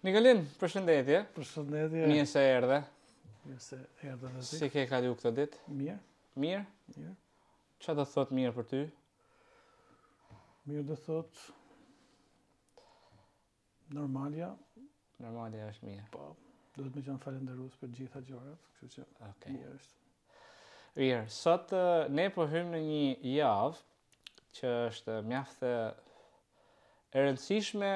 Nikolin, përshëndetje. Përshëndetje. Mirë se erdhe. Mirë se erdhe dhe ti. Si ke kalu këtë ditë? Mirë. Mirë? Mirë. Ça do thotë mirë për ty? Mirë do thotë... Normalja, Normalja është mirë. Po, duhet me qënë falenderus për gjitha gjërat, kështu që okay. mirë është. Mirë, sot ne po hymë në një javë që është mjaft e rëndësishme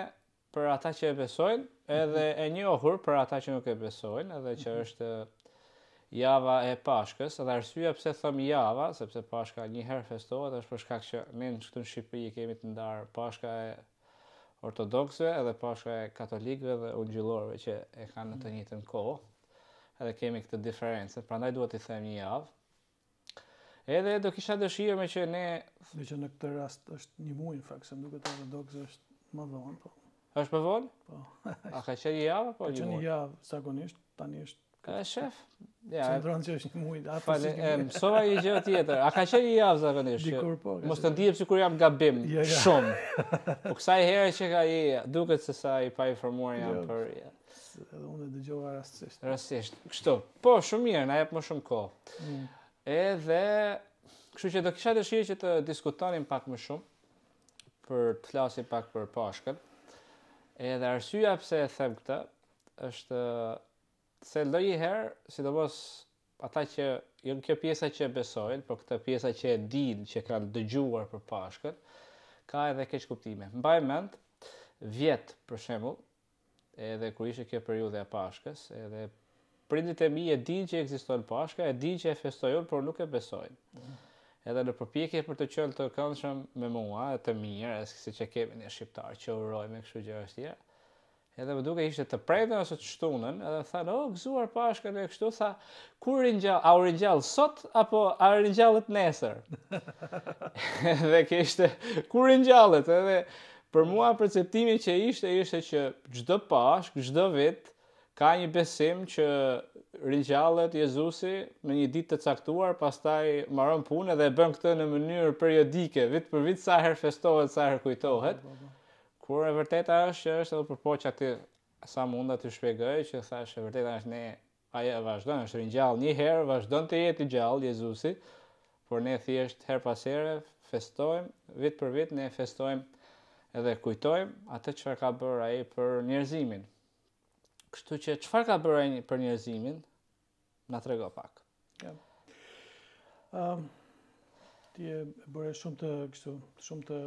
për ata që e besojnë, edhe e njohur për ata që nuk e besojnë, edhe që mhm. është java e Pashkës, edhe arsyeja pse them java, sepse Pashka një herë festohet, është për shkak që ne këtu në Shqipëri kemi të ndarë Pashka e ortodoksëve edhe pashka e katolikëve dhe ungjillorëve që e kanë në të njëjtën kohë. Edhe kemi këtë diferencë, prandaj duhet t'i them një javë. Edhe do kisha dëshirë meqë ne meqë në këtë rast është një muaj në fakt, se nuk duket ortodoks është më vonë, po. Është më vonë? Po. A ka qenë një javë apo një muaj? Ka qenë një javë zakonisht, tani është E sheh. Ja. Qëndron që është një muaj atë. Falë, e mësova një gjë tjetër. A ka qenë një javë zakonisht? Dikur po. Mos të ndihem sikur jam gabim jo, jo. shumë. Po kësaj herë që ka i duket se sa i pa informuar jam jo, për ja. Edhe unë dëgjova rastësisht. Rastësisht. Kështu. Po, shumë mirë, na jep më shumë kohë. Mm. Edhe kështu që do kisha dëshirë që të diskutonim pak më shumë për të flasim pak për Pashkën. Edhe arsyeja pse e them këtë është Se ndonjëherë, sidomos ata që janë kjo pjesa që e besojnë, por kjo pjesa që e dinë, që kanë dëgjuar për Pashkën, ka edhe keq kuptime. Mbaj mend vjet për shembull, edhe kur ishte kjo periudhë e Pashkës, edhe prindët e mi e dinë që ekziston Pashka, e dinë që e festojnë, por nuk e besojnë. Mhm. Edhe në përpjekje për të qenë të këndshëm me mua, e të mirë, e siç e kemi ne shqiptarët që urojmë kështu gjëra të tjera. edhe më duket ishte të premten ose të shtunën, edhe më thanë, o, gëzuar Pashkën e kështu, tha, kur ringjall, a u ringjall sot, apo a ringjallet nesër? dhe kishte, kur ringjallet, edhe për mua perceptimi që ishte, ishte që çdo Pashkë, çdo vit, ka një besim që ringjallet Jezusi me një ditë të caktuar, pastaj maron punë dhe e bën këtë në mënyrë periodike, vit për vit sa herë festohet, sa herë kujtohet, po, po, po. Kur e vërteta është që është edhe u përpoqa t'i sa munda t'u shpjegoj që thashë e vërteta është në ai vazhdon, është ringjall një herë, vazhdon të jetë i gjallë Jezusi, por ne thjesht herë pas here festojmë, vit për vit ne festojmë edhe kujtojmë atë çfarë ka bërë ai për njerëzimin. Kështu që çfarë ka bërë ai për njerëzimin? Na trego pak. Ja. Um, ti e bëre shumë të kështu, shumë të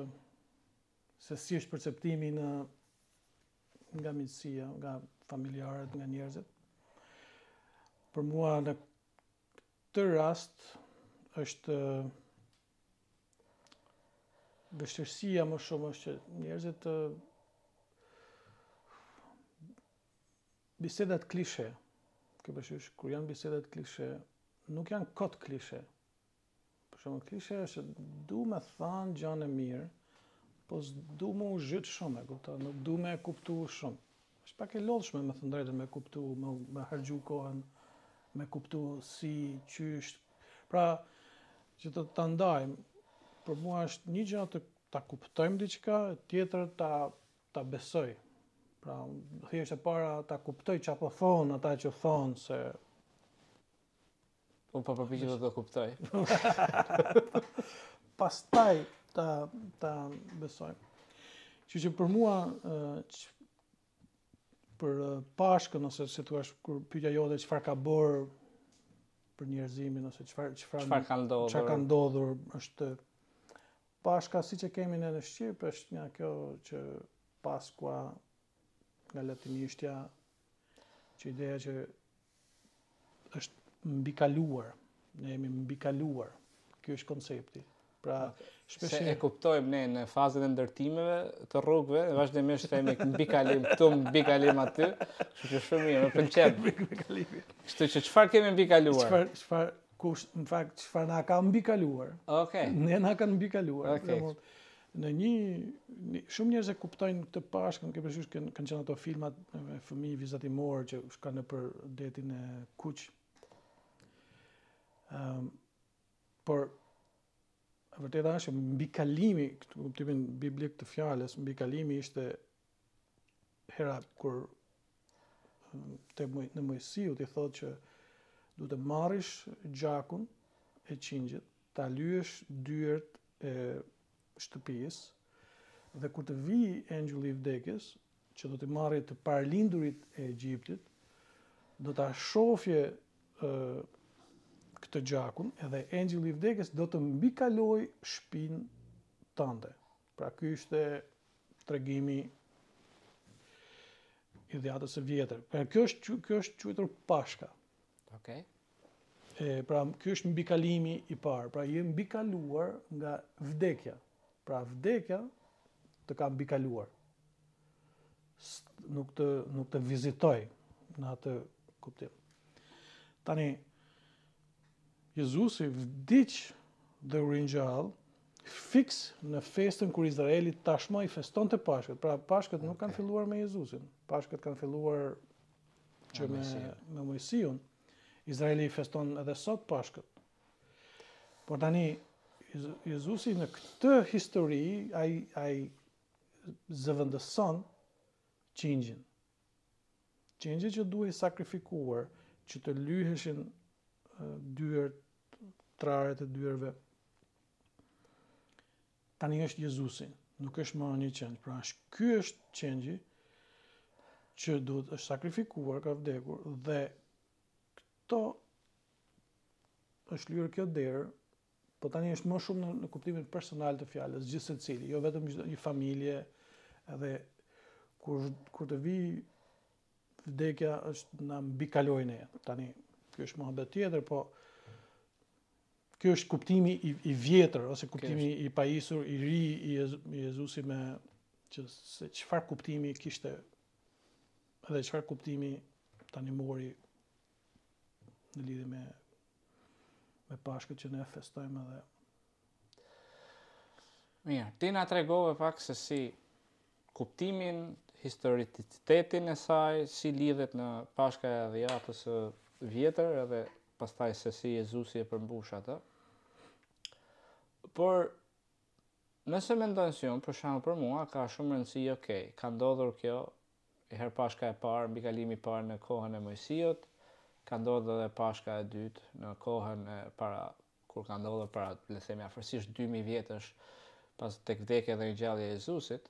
se si është perceptimi në nga miqësia, nga familjarët, nga njerëzit. Për mua në këtë rast është vështirësia më shumë është që njerëzit te bisedat klishe, ke parasysh, kur janë bisedat klishe, nuk janë kot klishe, Për shembull, klishe është du me thanë gjanë e mirë, po s'du me u zhytë shumë, e kupto, nuk du me e kuptu shumë. është pak e lodhshme me thënë drejtën me kuptu, me, me hargju kohën, me kuptu si, qysh. Pra, që të të ndajmë, për mua është një gjë të ta kuptojmë diçka, tjetër ta, ta besoj. Pra, thjesht e para ta kuptoj çfarë po thonë ata që thonë se Unë po përpiqem të të kuptoj. Pastaj ta ta besoj. Që që për mua për Pashkën ose si thua kur pyetja jote çfarë ka bërë për njerëzimin ose çfarë çfarë çfarë ka ndodhur. Çfarë ka ndodhur është Pashka siç e kemi ne në shqip është nja kjo që Paskua nga latinishtja që ideja që është mbikaluar, ne jemi mbikaluar, kjo është koncepti. Pra, shpesh e kuptojmë ne në fazën e ndërtimeve të rrugëve, vazhdimisht themi mbikalim këtu, mbikalim aty, kështu që shumë mirë, më pëlqen. Kështu që çfarë kemi mbikaluar? Çfarë çfarë kush në fakt çfarë na ka mbikaluar? Okej. Okay. Ne na kanë mbikaluar. Okej. Okay. Në një, shumë njerëz e kuptojnë këtë Pashkën, ke parasysh që kanë qenë ato filmat me fëmijë vizatimorë që shkon nëpër Detin e Kuq. Ëm por e vërteta është mbikalimi, këtu kuptimin biblik të fjalës, mbikalimi ishte hera kur te në Moisiut i thotë që duhet të marrish gjakun e qingjit, ta lyësh dyert e shtëpisë, dhe kur të vijë engjëlli i vdekjes, që do të marri të parëlindurit e Egjiptit, do ta shohë këtë gjakun, edhe engjëlli i vdekjes do të mbikalojë shpinë tënde. Pra ky ishte tregimi i Dhiatës së Vjetër. Pra kjo është kjo është quajtur Pashka. Okej. E pra ky është mbikalimi i parë. Pra je mbikaluar nga vdekja. Pra vdekja të ka mbikaluar. Nuk të nuk të vizitoi në atë kuptim. Tani Jezusi vdiq dhe u ringjall fiks në festën kur Izraeli tashmë i festonte Pashkët. Pra Pashkët nuk kanë filluar me Jezusin. Pashkët kanë filluar që me me Moisiun. Izraeli i feston edhe sot Pashkët. Por tani Jezusi në këtë histori ai ai zëvendëson qingjin. Qengji që duhej sakrifikuar që të lyheshin dyert, traret e dyerve. Tani është Jezusi, nuk është më një qengj. Pra është ky është qengji që duhet është sakrifikuar, ka vdekur dhe kështu është lyer kjo derë Po tani është më shumë në kuptimin personal të fjalës, gjithsecili, jo vetëm gjithë një familje, edhe kur, kur të vijë vdekja është na mbikalon e tani, kjo është muhabet tjetër, po kjo është kuptimi i, i vjetër, ose kuptimi i pajisur, i ri i, Jezusi me që se çfarë kuptimi kishte edhe çfarë kuptimi tani mori në lidhje me me Pashkët që ne festojmë edhe. Mirë, ti na tregove pak se si kuptimin, historicitetin e saj, si lidhet me Pashkën e Dhiatës së vjetër edhe pastaj se si Jezusi e përmbush atë. Por nëse mendon si unë, për shembull për mua ka shumë rëndësi, ok, ka ndodhur kjo, Herë Pashka e parë, mbikalimi i parë në kohën e Moisiut, ka ndodhur edhe Pashka e dytë në kohën e para kur ka ndodhur para, le të themi, afërsisht 2000 vjetësh pra tek vdekja dhe ngjallja e Jezusit.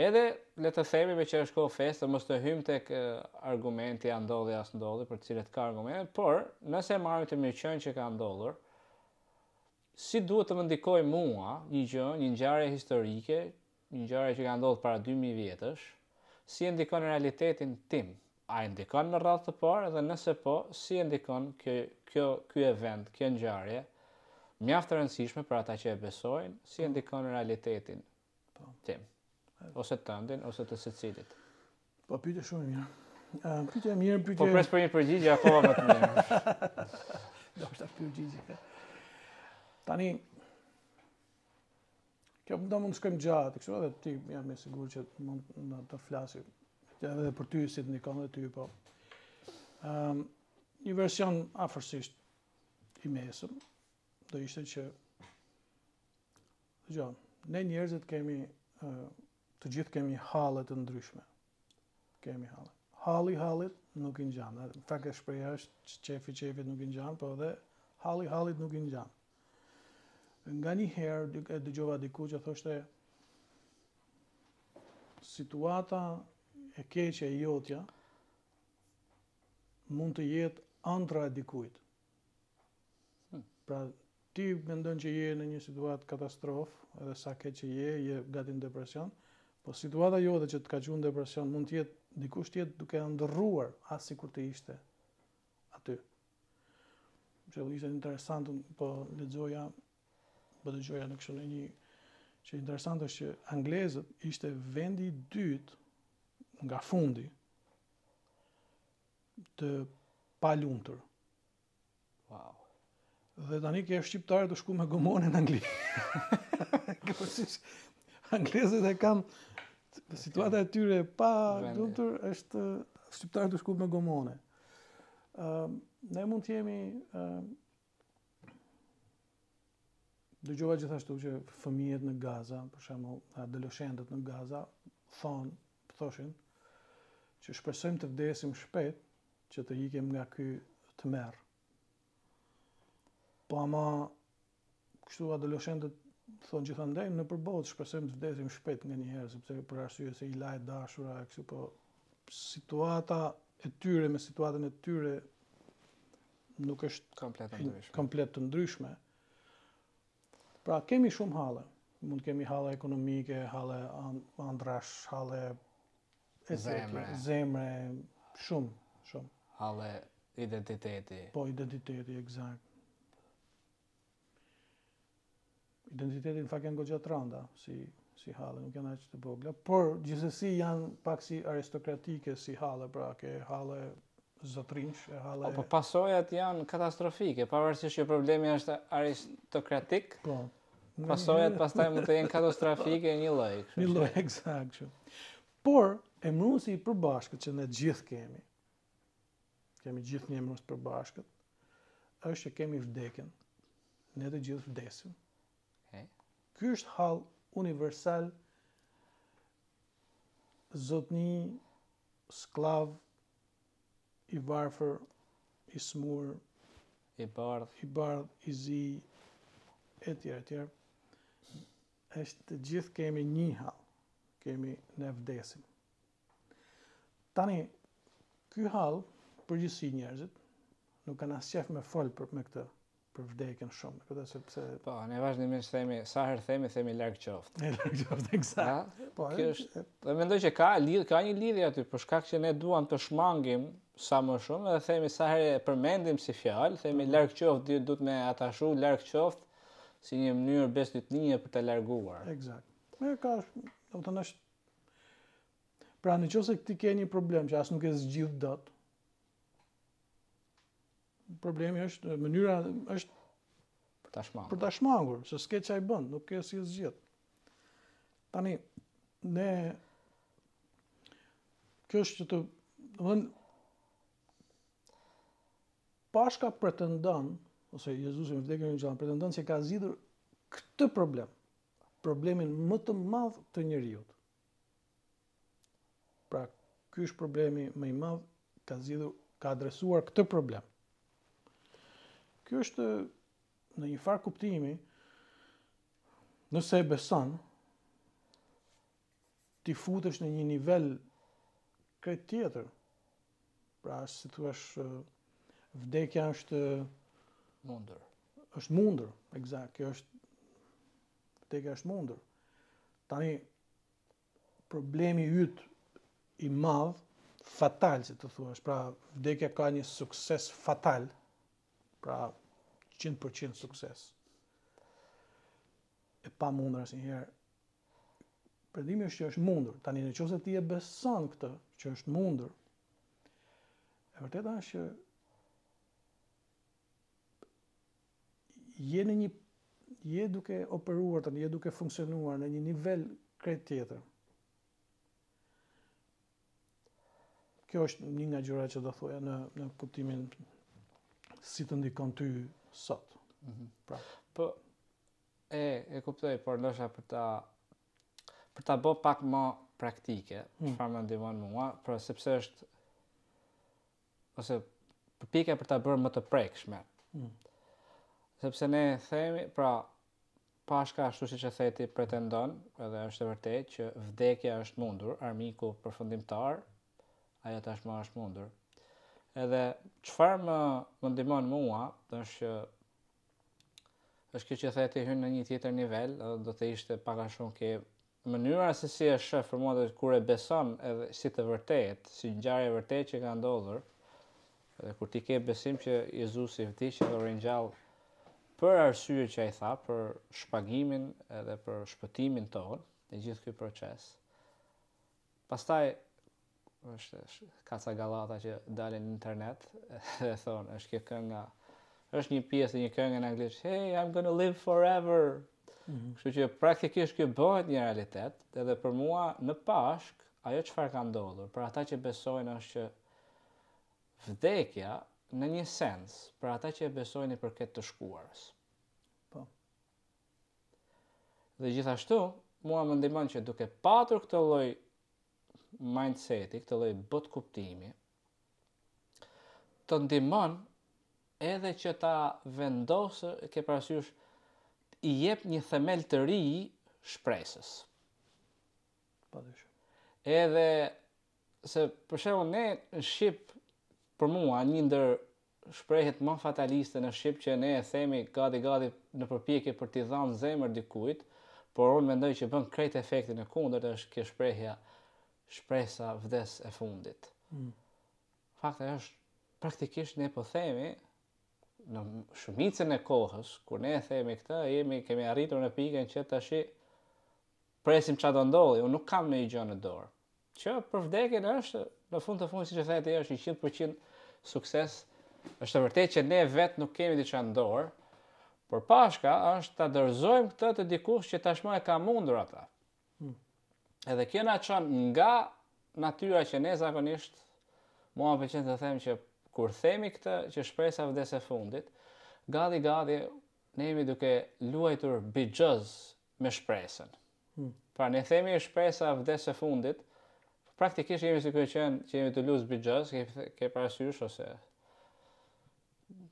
Edhe le të themi meqë është kohë festë, mos të hyjmë tek argumenti a ndodhi a s'ndodhi për të cilët ka argumente, por nëse e marrim të mirëqenë që ka ndodhur, si duhet të më ndikojë mua një gjë, një ngjarje historike Një ngjarje që ka ndodhur para dy mijë vjetësh, si e ndikon realitetin tim? A e ndikon në radhë të parë dhe nëse po, si e ndikon kjo ky event, kjo ngjarje, mjaft e rëndësishme për ata që e besojnë, si e ndikon realitetin tim? Ose tëndin, ose të secilit. Po pyetje shumë e mirë. Pyetje e mirë, pyetje. Po pres për një përgjigje akoma më të mirë. Do të thotë përgjigje. Tani Kjo po, do mund të shkojmë gjatë, kështu edhe ti jam i sigurt që mund të flasim. Edhe për ty si të ndikon edhe ty po. Ëm um, një version afërsisht i mesëm do ishte që jo, ne njerëzit kemi uh, të gjithë kemi halle të ndryshme. Kemi halle. Halli hallit nuk i ngjan. Në fakt e shprehja është qejfi qejfit nuk i ngjan, po edhe halli hallit nuk i ngjan. Nganjëherë e dëgjova diku që thoshte situata e keqe e jotja mund të jetë ëndrra e dikujt. Hmm. Pra ti mendon që je në një situatë katastrofë, edhe sa keq që je, je gati në depresion, po situata jote që të ka çu në depresion mund të jetë dikush tjetër duke ëndrruar ah sikur të ishte aty. Që do ishte interesant, po lexoja, po dëgjoja në kështu në një që interesant është që anglezët ishte vendi i dytë nga fundi të palumtur. Wow. Dhe tani ke shqiptarë duke shku me gomone në Angli. Këpërësish, anglezët e kam situata e tyre e palumtur, okay, është shqiptarë duke shku me gomone. Ne mund të jemi Dëgjova gjithashtu që fëmijët në Gaza, për shembull, adoleshentët në Gaza thon, thoshin që shpresojmë të vdesim shpejt që të ikim nga ky tmerr. Po ama kështu adoleshentët thonë gjithandej nëpër botë, shpresojmë të vdesim shpejt nganjëherë, sepse për arsye se i la e dashura, e kështu po situata e tyre me situatën e tyre nuk është komplet të ndryshme. Komplet të ndryshme. Pra kemi shumë halle. Mund të kemi halle ekonomike, halle andrrash, halle zemre, zemre shumë, shumë. Halle identiteti. Po identiteti, ekzakt. Identiteti në fakt janë goxha të rënda, si si halle, nuk janë aq të vogla, por gjithsesi janë pak si aristokratike si halle, pra ke halle zotnish e halle... Po, po pasojat janë katastrofike, pavarësisht që problemi është aristokratik, po, pasojat pastaj mund të jenë katastrofike njëlloj. Njëlloj, ekzakt. Por, emëruesi i përbashkët që ne të gjithë kemi, kemi gjithë një emërues të përbashkët, është që kemi vdekjen. Ne të gjithë vdesim. He? Ky është hall universal zotni sklav i varfër, i smurë, i bardhë, i bardhë, i zi, etj, etj. Është të gjithë kemi një hall. Kemi ne vdesim. Tani, ky hall, përgjithësisht njerëzit, nuk kanë as qef me folë për me këtë, për vdekjen shumë, e këtë sepse... Po, ne vazhdimisht themi, sa herë themi, themi larg qoftë. E larg qoftë, eksakt. Po, e... Është, dhe mendoj që ka, lidh, ka një lidhje aty, për shkak që ne duam ta shmangim sa më shumë, dhe themi sa herë e përmendim si fjalë, themi mhm. larg qoftë, domethënë ashtu, larg qoftë, si një mënyrë bestytnie për ta larguar. Eksakt. Me ka, domethënë është, Pra në qoftë se ti ke një problem që as nuk e zgjidh dot, problemi është mënyra është për ta shmangur. Për ta shmangur, se s'ke ça i bën, nuk ke si e zgjidh. Tani ne kjo është që, dhe Pashka pretendon ose Jezusi me vdekjen e Jezusit pretendon se ka zgjidhur këtë problem. problemin më të madh të njeriut. Pra, ky është problemi më i madh, ka zgjidhur, ka adresuar këtë problem. Ky është në një farë kuptimi, nëse e beson, ti futesh në një nivel krejt tjetër, Pra është si të thuash vdekja është mundur. Është mundur, eksakt, kjo është vdekja është mundur. Tani problemi yt i madh fatal, si të thua, pra vdekja ka një sukses fatal, pra 100% sukses. E pamundur asnjëherë, Pretendimi është që është mundur. Tani në qoftë se ti e beson këtë që është mundur, e vërteta është që je në një je duke operuar tani, je duke funksionuar në një nivel krejt tjetër. Kjo është një nga gjërat që do thoja në në kuptimin si të ndikon ty sot. Mm -hmm. Pra, po E, e kuptoj, por ndoshta për ta për ta bë pak më praktike, hmm. çfarë më ndihmon mua, pra sepse është ose përpjekja për ta bërë më të prekshme. Hmm. Sepse ne themi, pra Pashka ashtu siç e the ti pretendon, edhe është e vërtetë që vdekja është mundur, armiku përfundimtar, ajo tashmë është mundur. Edhe çfarë më më ndihmon mua, është që është kjo që the ti hyn në një tjetër nivel, do të ishte pak a shumë te mënyra se si e sheh për mua kur e beson edhe si të vërtet, si ngjarje e vërtet që ka ndodhur. Dhe kur ti ke besim që Jezusi vdiq dhe u ringjall për arsye që ai tha, për shpagimin edhe për shpëtimin tonë, i gjithë ky proces. Pastaj është ka ca gallata që dalin në internet e thonë është kjo kënga është një pjesë e një këngë në anglisht hey i'm gonna live forever mm -hmm. kështu që praktikisht kjo bëhet një realitet edhe për mua në pashkë ajo çfarë ka ndodhur për ata që besojnë është që vdekja në një sens për ata që e besojnë i përket të shkuarës Dhe gjithashtu, mua më ndihmon që duke patur këtë lloj mindseti, këtë lloj botëkuptimi, të ndihmon edhe që ta vendosë, ke parasysh, i jep një themel të ri shpresës. Pak a shumë. Edhe, se për shembull ne në Shqip, për mua, një ndër shprehjet më fataliste në shqip që ne e themi gati gati në përpjekje për t'i dhanë zemër dikujt, por unë mendoj që bën krejt efektin e kundërt është kjo shprehja shpresa vdes e fundit. Mm. Fakti është praktikisht ne po themi në shumicën e kohës kur ne e themi këtë, jemi kemi arritur në pikën që tash Presim çfarë do ndodhë, unë nuk kam ndonjë gjë në dorë. Që për vdekjen është në fund të fundit siç e the ti është 100% sukses. Është e vërtetë që ne vet nuk kemi diçka në dorë, por pashka është ta dorëzojmë këtë te dikush që tashmë e ka mundur atë. Hmm. Edhe kjo na çon nga natyra që ne zakonisht mua më pëlqen të them që kur themi këtë që shpresa vdes e fundit, gati gati ne jemi duke luajtur bixhoz me shpresën. Hmm. Pra ne themi shpresa vdes e fundit, praktikisht jemi sikur qenë që jemi tu luz bixhoz, ke, ke parasysh ose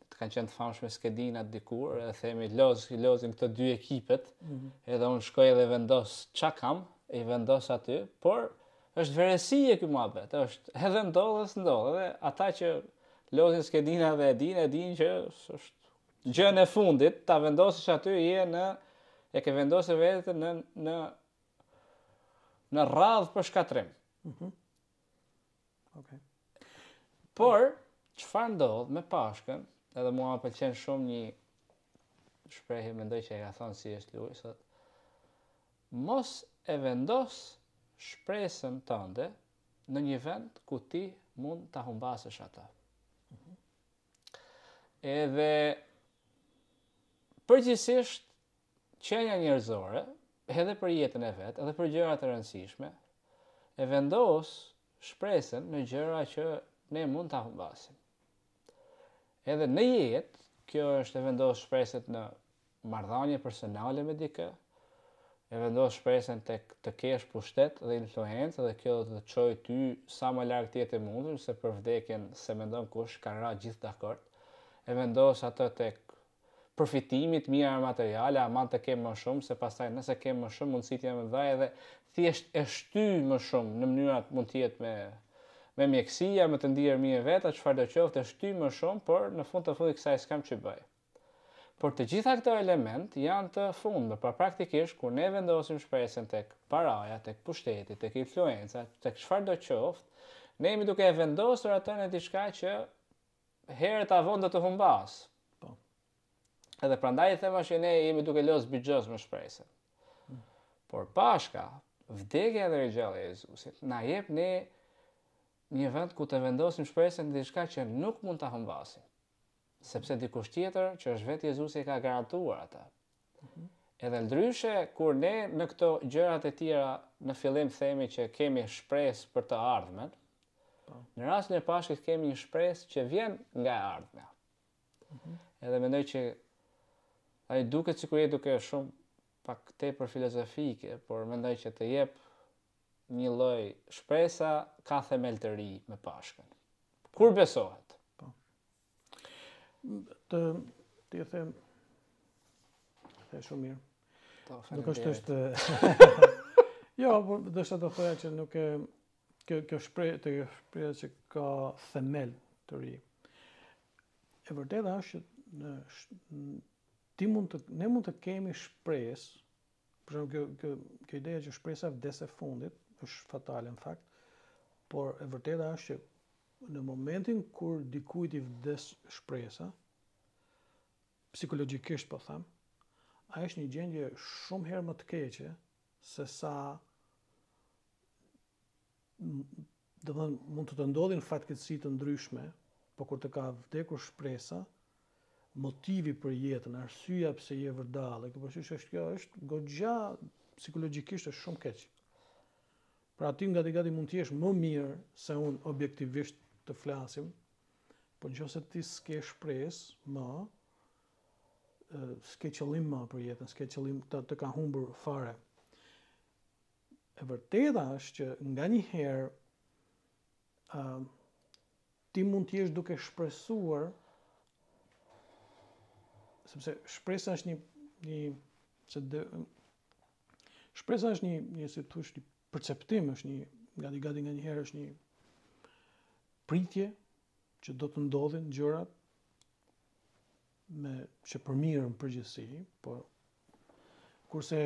të kanë qenë të famshme skedinat dikur, e themi loz, lozin këto dy ekipet, mm -hmm. edhe unë shkoj edhe vendos ça kam, i vendos aty, por është veresie kjo muhabet, është edhe ndodh s'ndodh, edhe ata që lozin skedina dhe e din, e din që është Gjëja e fundit, ta vendosësh aty je në e ke vendosur veten në në në radhë për shkatërrim. Mhm. Mm Okej. Okay. Por çfarë ndodh me Pashkën? Edhe mua më pëlqen shumë një shprehje mendoj që e ka thënë C.S. Lewis. Mos e vendos shpresën tënde në një vend ku ti mund ta humbasësh atë. Edhe përgjithsisht qenia njerëzore, edhe për jetën e vet, edhe për gjëra të rëndësishme, e vendos shpresën në gjëra që ne mund ta humbasim. Edhe në jetë, kjo është e vendos shpresën në marrëdhënie personale me dikë, e vendos shpresën tek të kesh pushtet dhe influencë dhe kjo do të të çojë ty sa më larg të jetë e mundur se për vdekjen s'e mendon kush kanë ra gjithë dakord e vendos atë tek përfitimi i të mirave materiale aman të kem më shumë se pastaj nëse kem më shumë mundësitë janë më të mëdha edhe thjesht e shty më shumë, mënyrat mund të jetë me me mjekësi a me të ndier mirë veten çfarëdo qoftë e shty më shumë por në fund të fundit kësaj s'kam ç'i bëj Por të gjitha këto elementë janë të fundme, pra praktikisht kur ne vendosim shpresën tek paraja, tek pushteti, tek influenca, tek çfarëdo qoftë, ne jemi duke e vendosur atë në diçka që herët a vonë do të humbasë. Po. Edhe prandaj them që ne jemi duke lozur bixhoz me shpresën. Mm. Por pashka, vdekja dhe ringjallja e Jezusit, na jep ne një vend ku të vendosim shpresën në diçka që nuk mund ta humbasim. sepse dikush tjetër që është vetë Jezusi e ka garantuar atë. Mhm. Edhe ndryshe, kur ne në këto gjërat e tjera në fillim themi që kemi shpresë për të ardhmen, po. në rastin e Pashkës kemi një shpresë që vjen nga e ardhmja. Mhm. Edhe mendoj që ai duket sikur je duke shumë pak tepër filozofike, por mendoj që të jep një lloj shpresa ka themel të ri me Pashkën. Kur besohet? Po. Të, ti e the shumë mirë. Po, nuk është është Jo, po do të thoja që nuk e kjo kjo shprehje, kjo shprehje që ka themel të ri. E vërteta është që në ti mund të ne mund të kemi shpresë Për shembull kjo kjo kjo ideja që shpresa vdes e fundit është fatale në fakt, por e vërteta është që në momentin kur dikujt i vdes shpresa, psikologjikisht po them, ai është në gjendje shumë herë më të keqe se sa Domethënë mund të të ndodhin fatkeqësi të ndryshme, por kur të ka vdekur shpresa, motivi për jetën, arsyeja pse je vërdallë, e ke parasysh është kjo, është goxha psikologjikisht është shumë keq. Pra ti gati gati mund të jesh më mirë se unë objektivisht të flasim, por nëse ti s'ke shpresë më, s'ke qëllim më për jetën, s'ke qëllim të, të ka humbur fare. E vërteta është që nganjëherë ti mund të jesh duke shpresuar sepse shpresa është një një se dhe, shpresa është një një si të thuash një perceptim, është një gati gati nganjëherë është një pritje që do të ndodhin gjërat më për mirë në përgjithësi, po kurse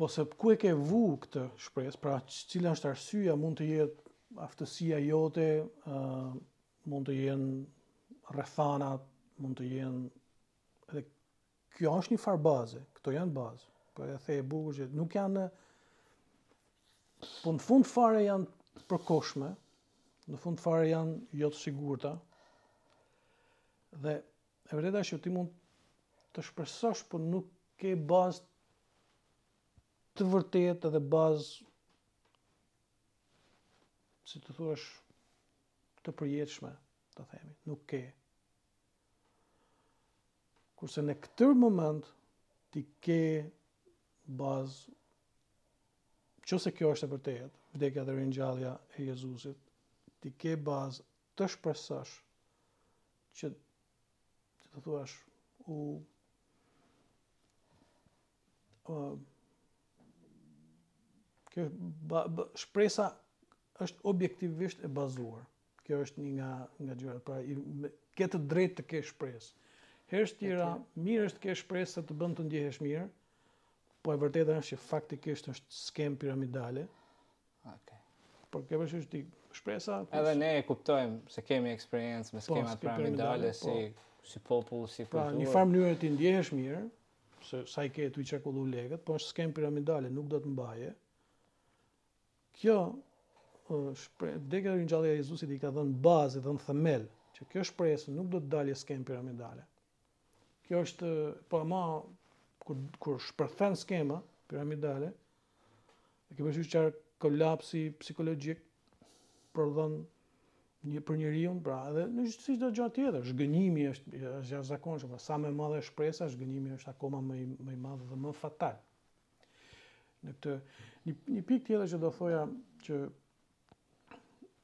po se ku e ke vu këtë shpresë, pra cila është arsyeja mund të jetë aftësia jote, uh, mund të jenë rrethanat, mund të jenë edhe Kjo është një farë baze, këto janë bazë. Po e the bukur që nuk janë po në fund fare janë përkohshme, në fund fare janë jo të sigurta. Dhe e vërteta është që ti mund të shpresosh, por nuk ke bazë të vërtetë dhe bazë si të thuash të përjetshme, të themi, nuk ke Kurse në këtë moment ti ke bazë qoftë se kjo është e vërtetë, vdekja dhe ringjallja e Jezusit, ti ke bazë të shpresosh që që të thuash u Kjo shpresa është objektivisht e bazuar. Kjo është një nga nga gjërat. Pra ti ke të drejtë të kesh shpresë. Herët e tjera, mirë është të kesh shpresë se të bën të ndjehesh mirë. Po e vërteta është që faktikisht është skemë piramidale. Okej. Por kjo është është shpresa. Edhe ne e kuptojmë se kemi eksperiencë me po, skemat piramidale po. si si popull, si kulturë. Pra, një farë mënyrë ti ndjehesh mirë, se sa i ke tu i qarkullu lekët, po është skemë piramidale, nuk do të mbajë. Kjo vdekja dhe ringjallja e Jezusit i ka dhënë bazë, i dhënë themel, që kjo shpresë nuk do të dalë skemë piramidale. Kjo është, po ama, kur, kur shpërthen skema piramidale, E ke parasysh çfarë kolapsi psikologjik prodhon për njeriu, pra edhe në çdo çdo gjë tjetër, zhgënjimi është është jashtëzakonshëm, sa më e madhe shpresa, zhgënjimi është akoma më i më i madh dhe më fatal. Në këtë një një pikë tjetër që do thoja që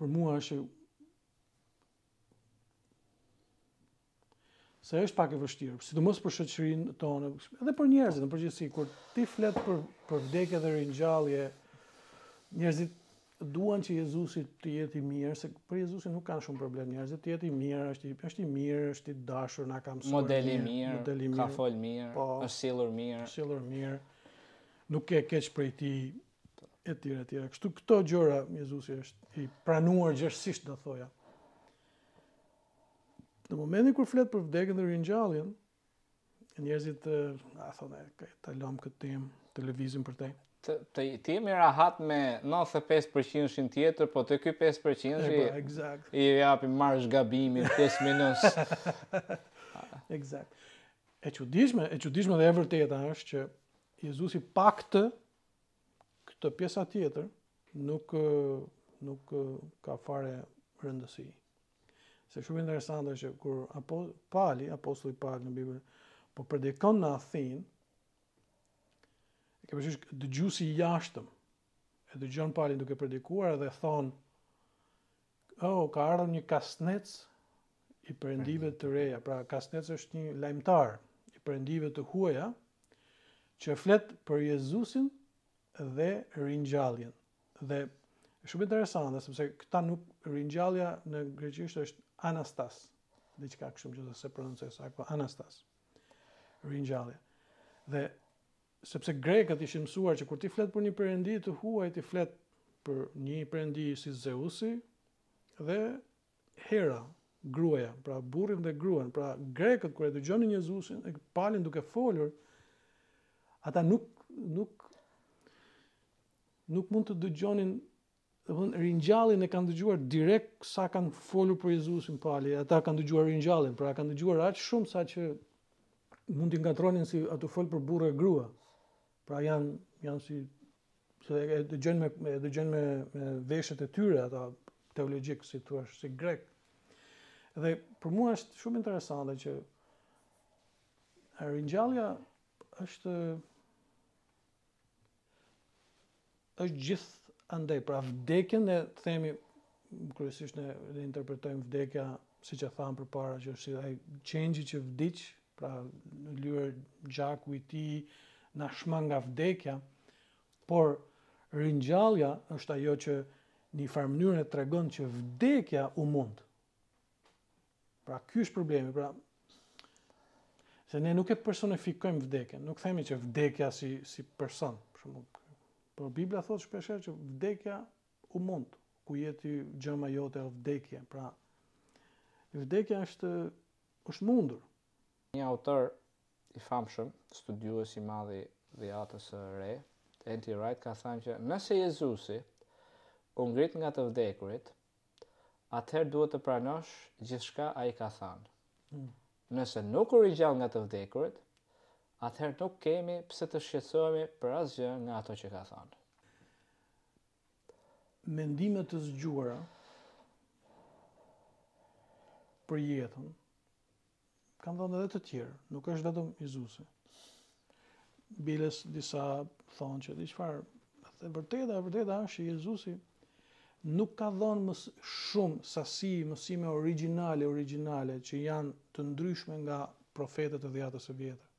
për mua është se është pak e vështirë, sidomos për shoqërinë tonë, edhe për njerëzit në përgjithësi, kur ti flet për për vdekje dhe ringjallje, njerëzit duan që Jezusi të jetë i mirë, se për Jezusin nuk kanë shumë problem njerëzit, të jetë i mirë, është i është i mirë, është i dashur, na ka mësuar. Model i mirë, model i mirë, ka folur mirë, po, është sjellur mirë, sjellur mirë. Nuk ke keq prej tij, e tjera, e tjera. Kështu këto gjëra, Jezusi është i pranuar gjerësisht, do thoja. Në momentin kur flet për vdekjen dhe ringjalljen, njerëzit të, a thonë, ta lëmë këtë temë, të lëvizim përtej. Të, të, të jemi rahat me 95% shin tjetër, po te ky 5% shi, po, exact. i japim marzh gabimi, 5 minus. exact. E çuditshme, e çuditshme dhe e vërteta është që Jezusi pak të Këtë pjesa tjetër nuk nuk ka fare rëndësi. Se shumë interesante është që kur apo Pali, apostulli Pali në Bibël, po predikon në Athinë, e ke parasysh dëgjuesi i jashtëm, e dëgjon Palin duke predikuar dhe thonë, Oh, ka ardhur një kasnec i perëndive të reja. Pra, kasnec është një lajmëtar i perëndive të huaja që flet për Jezusin dhe ringjalljen. Dhe është shumë interesante sepse këta nuk ringjallja në greqisht është anastas, diçka kështu që s'e prononcoj saktë, po anastas. Ringjallja. Dhe Sepse grekët ishin mësuar që kur ti flet për një perëndi të huaj ti flet për një perëndi si Zeusi dhe Hera, gruaja, pra burrin dhe gruan. Pra grekët kur e dëgjonin Jezusin, e Palin duke folur, ata nuk nuk nuk mund të dëgjonin Domthon ringjalljen e kanë dëgjuar direkt sa kanë folur për Jezusin Pali, ata kanë dëgjuar ringjalljen, pra e kanë dëgjuar aq shumë sa që mund t'i ngatërronin si ai po fol për burrë e grua. Pra janë janë si se e dëgjojnë me e dëgjojnë me, me veshët e tyre ata teologjikë si të thuash si grekë. Dhe për mua është shumë interesante që ringjallja është është gjithandej, pra vdekjen e themi kryesisht ne interpretojmë vdekja siç e thamë përpara që është ai qengji që vdiq, pra në lyer gjaku i tij na shmang nga vdekja, por ringjallja është ajo që një farë mënyre tregon që vdekja u mund. Pra ky është problemi, pra se ne nuk e personifikojmë vdekjen, nuk themi që vdekja si si person, për shembull. Por Bibla thotë shpeshherë që vdekja u mund, ku je ti gjemba jote o vdekje, pra vdekja është është mundur. Një autor i famshëm, studiues i madh i dhjatës së re, N.T. Wright ka thënë që nëse Jezusi u ngrit nga të vdekurit, atëherë duhet të pranosh gjithçka ai ka thënë. Mm. Nëse nuk u ringjall nga të vdekurit, atëherë nuk kemi pse të shqetësohemi për asgjë nga ato që ka thënë. Mendime të zgjuara për jetën, Kanë dhënë edhe të tjerë, nuk është vetëm Jezusi. Biles disa thonë që çfarë, e vërteta, e vërteta është që Jezusi nuk ka dhënë shumë sasi mësime origjinale, origjinale që janë të ndryshme nga profetët e dhjatës së vjetër.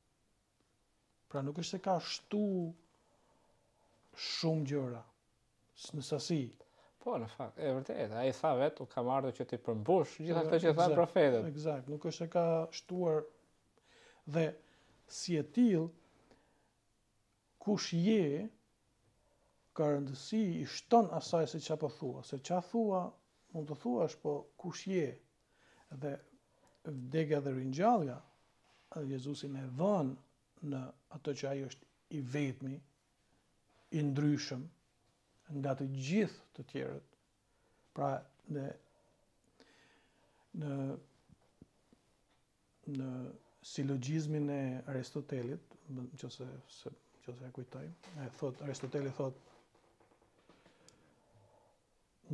Pra nuk është se ka shtu shumë gjëra, në sasi. Po, në fakt, e vërtetë, ai tha vetë, unë kam ardhë që t'i përmbush, gjitha këto që thanë profetët. Exact, nuk është se ka shtuar dhe si e tillë, kush je, ka rëndësi, i shton asaj se ça po thua, se ça thua, mund të thuash, po kush je, Dhe vdekja dhe ringjallja, Jezusin e vënë në atë që ai është i vetmi, i ndryshëm nga të gjithë të tjerët. Pra në në në silogjizmin e Aristotelit, në qoftë se e kujtoj, e thotë Aristoteli thotë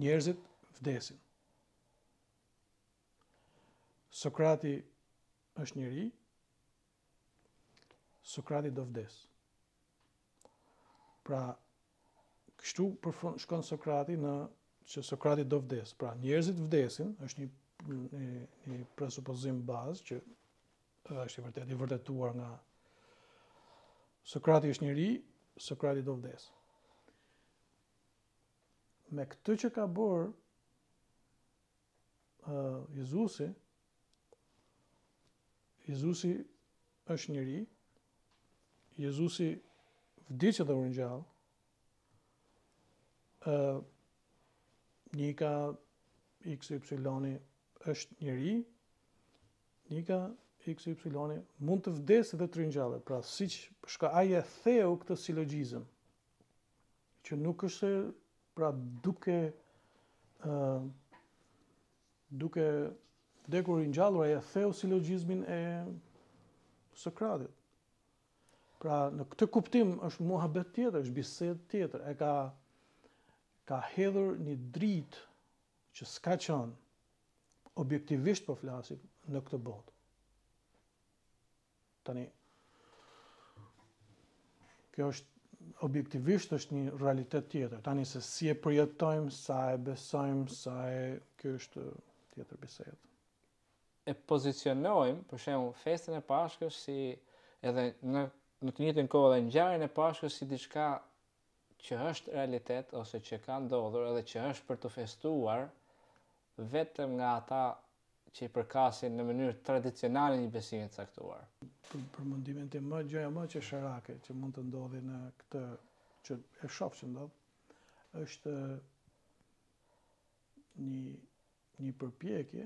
njerëzit vdesin. Sokrati është njeri, Sokrati do vdesë. Pra, kështu përfund shkon Sokrati në që Sokrati do vdesë. Pra, njerëzit vdesin, është një një, një presupozim bazë që është i vërtetë i vërtetuar nga Sokrati është njeri, Sokrati do vdesë. me këtë që ka bërë uh, Jezusi, Jezusi është njeri, Jezusi vdiq dhe u ringjall, uh, një X Y është njeri, një X Y mund të vdesë dhe të ringjallet, pra siç shka ai e theu këtë silogjizëm, që nuk është se pra duke ë duke vdekur ringjallur ai e theu silogjizmin e Sokratit. Pra në këtë kuptim është muhabet tjetër, është bisedë tjetër, e ka ka hedhur një dritë që s'ka qenë objektivisht po flasim në këtë botë. Tani, kjo është objektivisht është një realitet tjetër. Tani se si e përjetojmë, sa e besojmë, sa e kjo është tjetër bisedë. E pozicionojmë, për shembull, festën e Pashkës si edhe në në të njëjtën kohë dhe ngjarjen e Pashkës si diçka që është realitet ose që ka ndodhur edhe që është për t'u festuar vetëm nga ata që i përkasin në mënyrë tradicionale një besimi të caktuar. Për mendimin tim më gjëja më qesharake që mund të ndodhë në këtë që e shoh që ndodh është një një përpjekje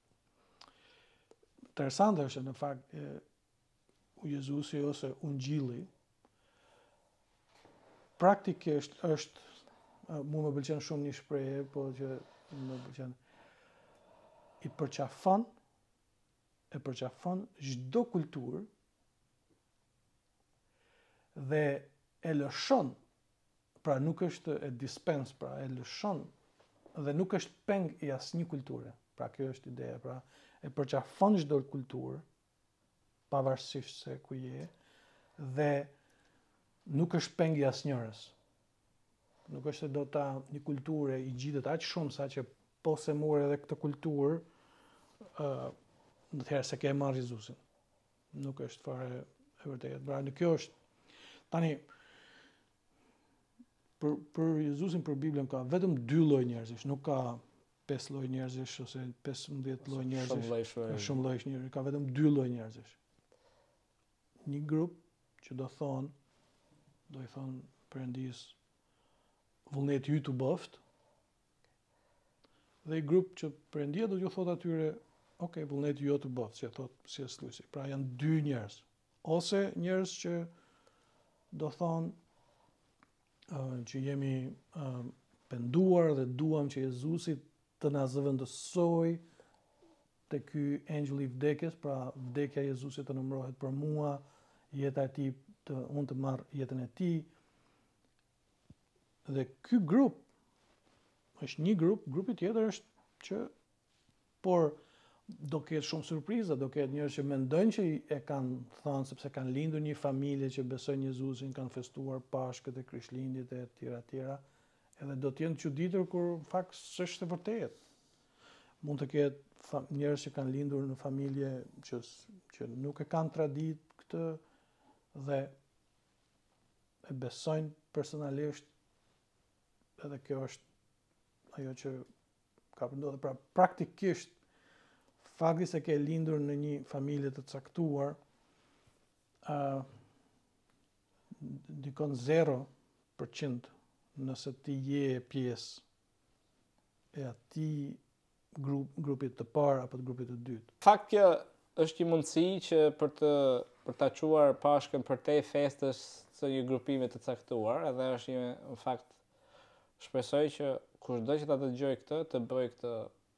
Interesante është në fakt e, u Jezusi ose ungjilli praktikisht është mua më pëlqen shumë një shprehje, po që më pëlqen i përqafon e përqafon çdo kulturë dhe e lëshon pra nuk është e dispens, pra e lëshon dhe nuk është peng i asnjë kulture. Pra kjo është ideja, pra e përqafon çdo kulturë pavarësisht se ku je dhe nuk është peng i asnjërës. Nuk është do ta një kulturë i ngjitet aq shumë saqë po s'e more edhe këtë kulturë, ë, uh, atëherë s'e ke marrë Jezusin. Nuk është fare e vërtetë. Pra në kjo është tani për për Jezusin për Biblën ka vetëm dy lloj njerëzish, nuk ka pesë lloj njerëzish ose 15 lloj njerëzish. Shumë lloj shumë. Shumë lloj njerëzish, ka vetëm dy lloj njerëzish. Një grup që do thon do i thon Perëndisë vullneti yt u bëftë, Dhe një grup që Perëndia do t'ju thotë atyre, ok, vullneti jot u bëftë, siç e thotë C. S. Lewis. Pra janë dy njerëz. Ose njerëz që do thonë uh, që jemi uh, penduar dhe duam që Jezusi të na zëvendësoj te ky engjëll i vdekjes, pra vdekja e Jezusit të numërohet për mua, jeta e tij të unë të marr jetën e tij. Dhe ky grup është një grup, grupi tjetër është që por do ketë shumë surpriza, do ketë njerëz që mendojnë që e kanë thënë sepse kanë lindur në një familje që besojnë në Jezusin, kanë festuar Pashkët e Krishtlindjet e tjera e tjera, edhe do të jenë çuditur kur në fakt s'është e vërtetë. Mund të ketë njerëz që kanë lindur në familje që që nuk e kanë traditë këtë dhe e besojnë personalisht edhe kjo është ajo që ka për të ndodhë, pra praktikisht fakti se ke lindur në një familje të caktuar, uh, ndikon 0% nëse ti je pjesë e atij grupi, grupit të parë apo të grupit të dytë. Fakt kjo është një mundësi që për të për ta çuar Pashkën përtej festës së një grupimi të caktuar, edhe është një në fakt shpresoj që kushdo që ta dëgjojë këtë të bëjë këtë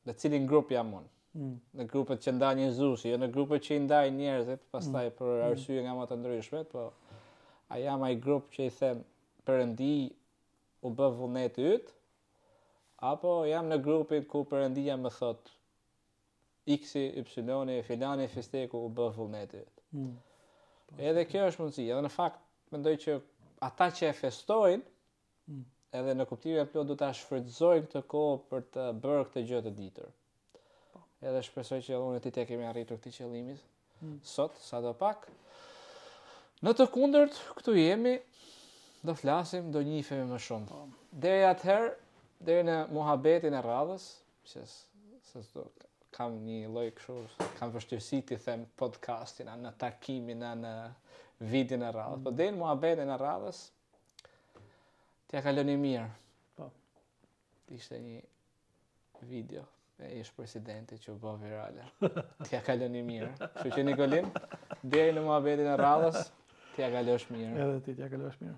në cilin grup jam unë. Mm. Në grupet që ndan Jezusi, jo në grupet që i ndajnë njerëzit, pastaj mm. për mm. arsye nga më të ndryshme, po a jam ai grup që i them Perëndi u bëftë vullneti yt apo jam në grupin ku Perëndia më thotë X-i, Y-i, filani, fisteku u bëftë vullneti yt. Mm. Po, edhe kjo është mundësi, edhe në fakt mendoj që ata që e festojnë mm. edhe në kuptimin e plotë do ta shfrytëzojnë këtë kohë për të bërë këtë gjë të ditur. Edhe shpresoj që unë e ti t'i kemi arritur këtij qëllimi. Hmm. Sot, sa do pak. Në të kundërt, këtu jemi, do flasim, do njifemi më shumë. Po. Dere atëherë, dere në muhabetin e radhës, që se zdo, kam një loj këshu, kam vështirësi të them podcastin, në takimin, në vidin e radhës, po mm. dere në muhabetin e radhës, tja ka lëni mirë. Po. Ishte një video e ish presidentit që u bë virale. T'ia kaloni mirë. Kështu që Nikolin, deri në muhabetin e radhës, t'ia kalosh mirë. Edhe ti t'ia kalosh mirë.